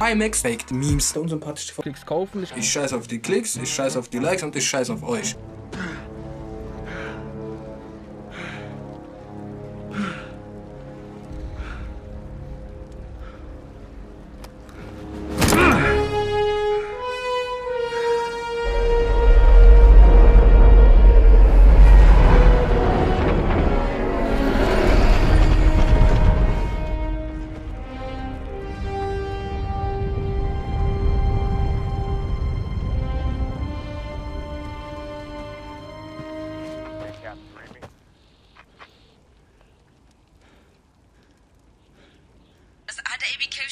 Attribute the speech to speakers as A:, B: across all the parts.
A: IMAX faked Memes.
B: unsympathisch TV.
C: Klicks kaufen. Ich
A: Ich scheiß auf die Klicks, ich scheiß auf die Likes und ich scheiß auf euch.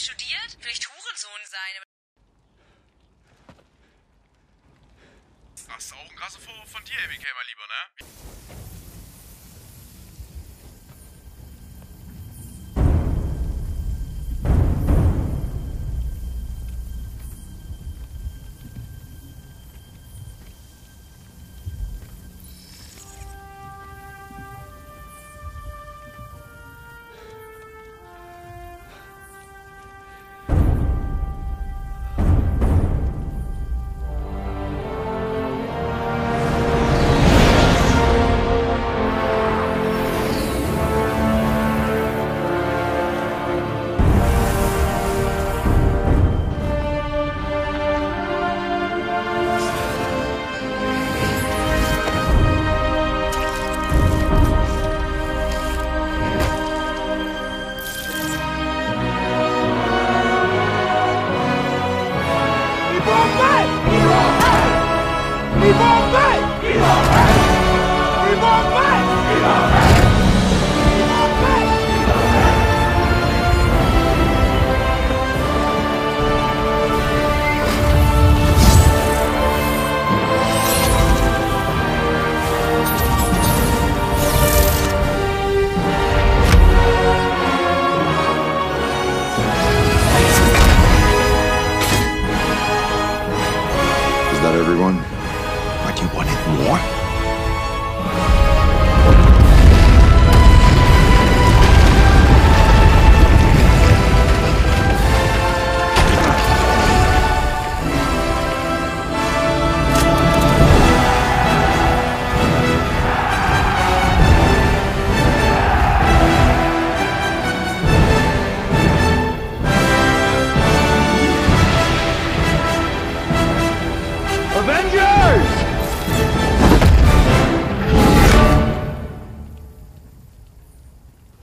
D: Studiert? Vielleicht Hurensohn sein.
E: Ach, Vorwurf von dir, ABK, mein Lieber, ne?
F: Everyone?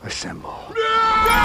F: assemble. No!